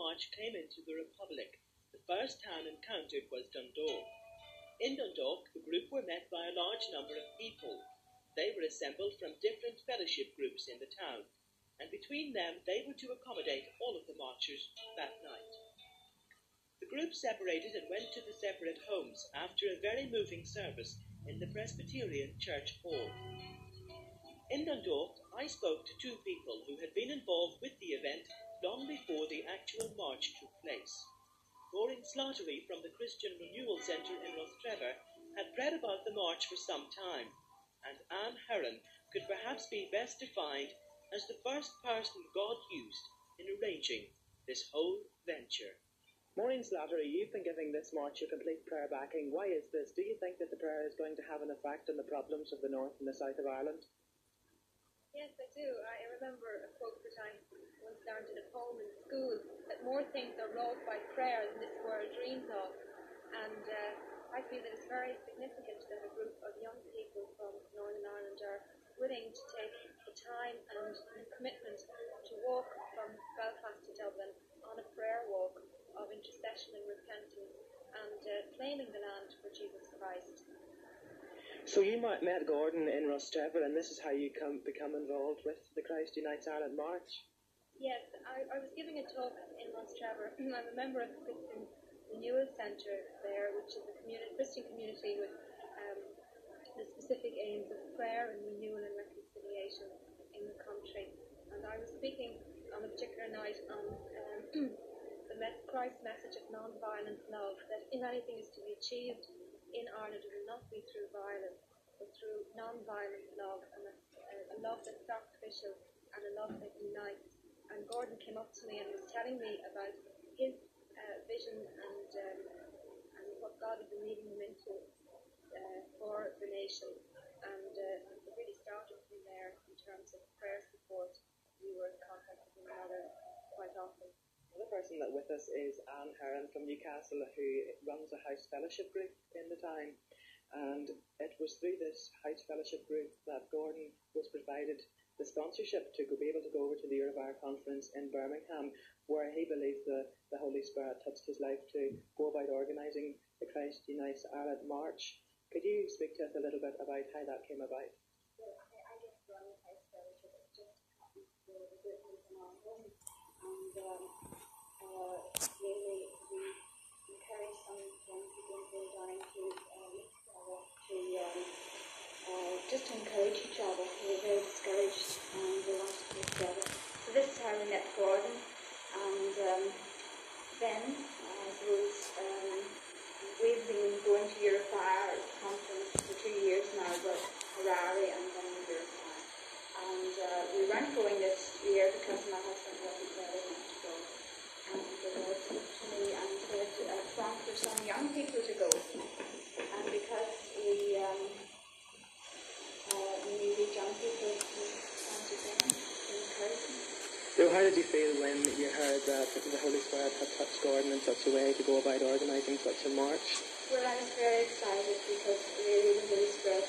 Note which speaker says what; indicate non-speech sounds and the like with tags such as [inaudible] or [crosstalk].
Speaker 1: march came into the Republic, the first town encountered was Dundalk. In Dundalk, the group were met by a large number of people. They were assembled from different fellowship groups in the town, and between them they were to accommodate all of the marchers that night. The group separated and went to the separate homes after a very moving service in the Presbyterian Church Hall. In Dundalk, I spoke to two people who had been involved with the event long before the actual march took place. Maureen Slattery from the Christian Renewal Centre in Rostrevor had read about the march for some time, and Anne Heron could perhaps be best defined as the first person God used in arranging this whole venture.
Speaker 2: Maureen Slattery, you've been giving this march your complete prayer backing. Why is this? Do you think that the prayer is going to have an effect on the problems of the north and the south of Ireland?
Speaker 3: Yes, I do. I remember a quote that I once learned in a poem in school that more things are wrought by prayer than this world dreams of. And uh, I feel that it's very significant that a group of young people from Northern Ireland are willing to take the time and the commitment to walk from Belfast to Dublin on a prayer walk of intercession and repentance and uh, claiming the land for Jesus Christ.
Speaker 2: So you met Gordon in Rostrevor, and this is how you come become involved with the Christ Unites Ireland March.
Speaker 3: Yes, I, I was giving a talk in Rostrevor. [clears throat] I'm a member of the Renewal Centre there, which is a community, Christian community with um, the specific aims of prayer and renewal and reconciliation in the country. And I was speaking on a particular night on um, [clears throat] the Christ message of non-violent love, that if anything is to be achieved in Ireland, it will not be through violence, but through non-violent love, and a, a love that's sacrificial and a love that unites. And Gordon came up to me and was telling me about his uh, vision and um, and what God had been leading him into uh, for the nation. And uh, it really started from there in terms of prayer support. We were in contact with one another quite often.
Speaker 2: Another person that with us is Anne Heron from Newcastle, who runs a house fellowship group in the town. And it was through this house fellowship group that Gordon was provided the sponsorship to be able to go over to the Eurofire conference in Birmingham, where he believed the, the Holy Spirit touched his life to go about organising the Christ Unites Ireland March. Could you speak to us a little bit about how that came about?
Speaker 4: I, guess house fellowship just group was and um, uh, really encourage some young people Bildine to um, to uh, just to encourage each other. We were very discouraged and we wanted to be together. So this is how we met Gordon and um, then uh, I suppose um, we've been going to Eurofire conference for two years now, but Harare for some young people to go. And because we, um, uh, we needed young people to once again to encourage them.
Speaker 2: So how did you feel when you heard that the Holy Spirit had touched Gordon in such a way to go about organising such a march?
Speaker 4: Well, I was very excited because really the Holy Spirit,